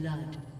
Blood.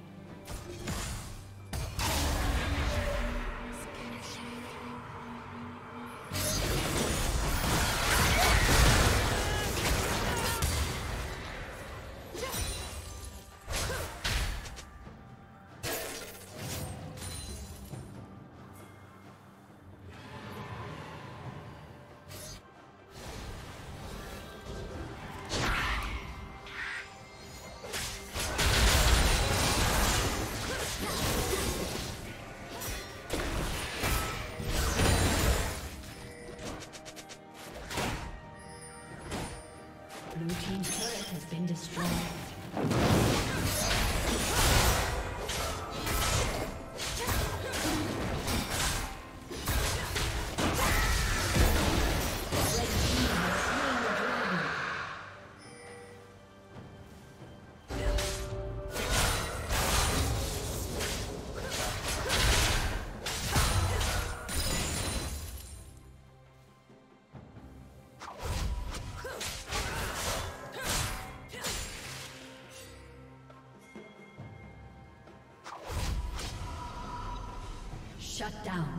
Shut down.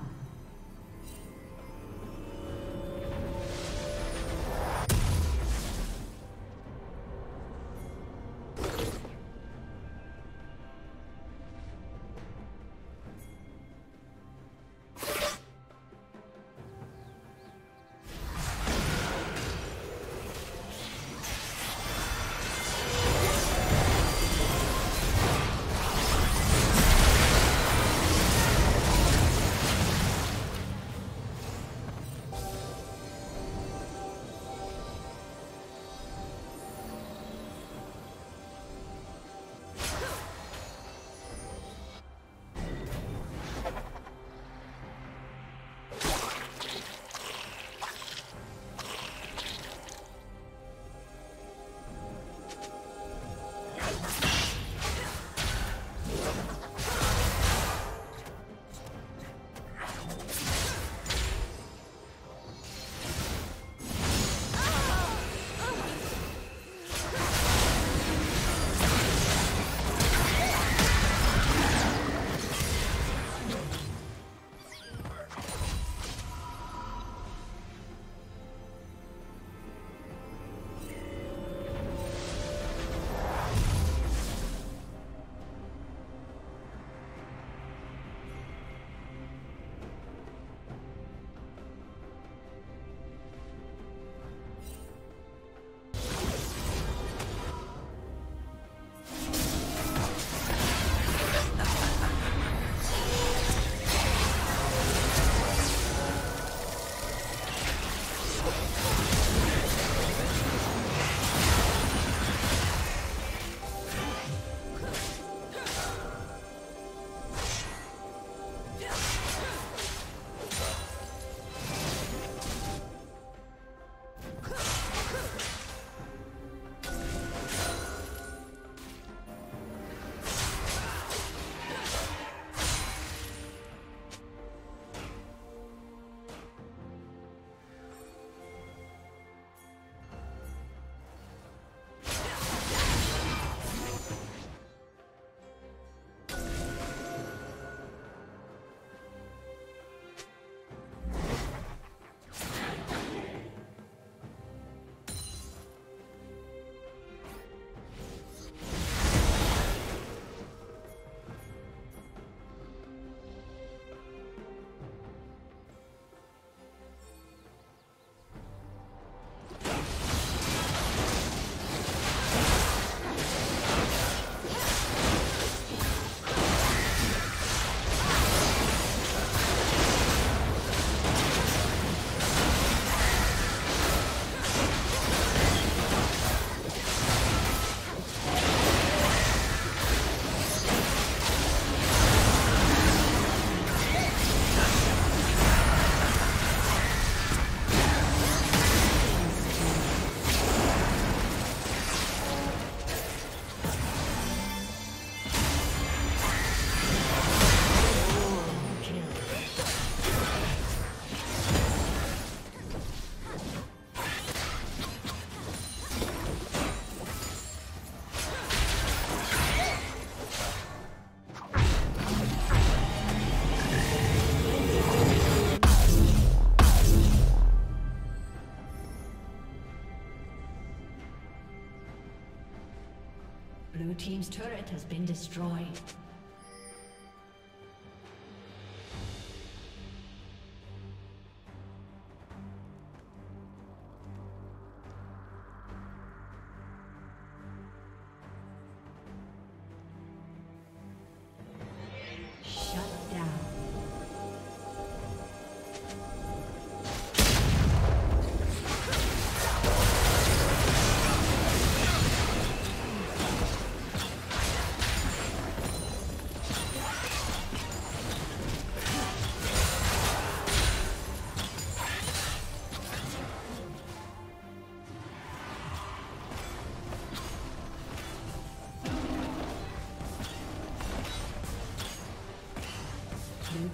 Has been destroyed.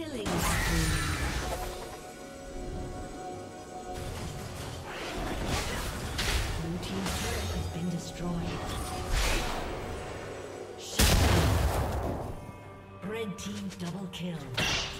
Killing spree. Destroyed. Red team double kill.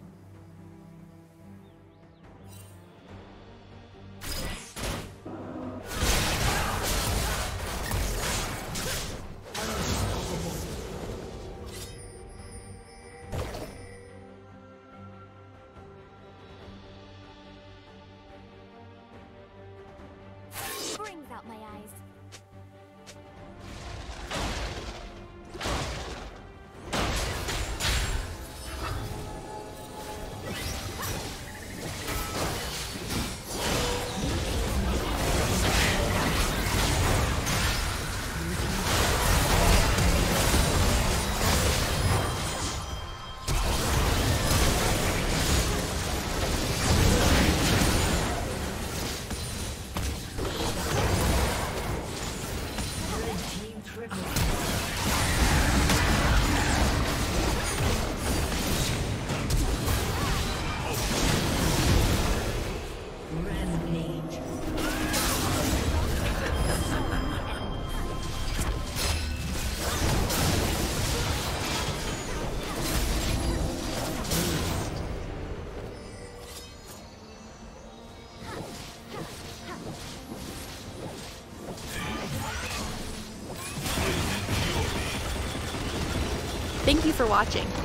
For watching.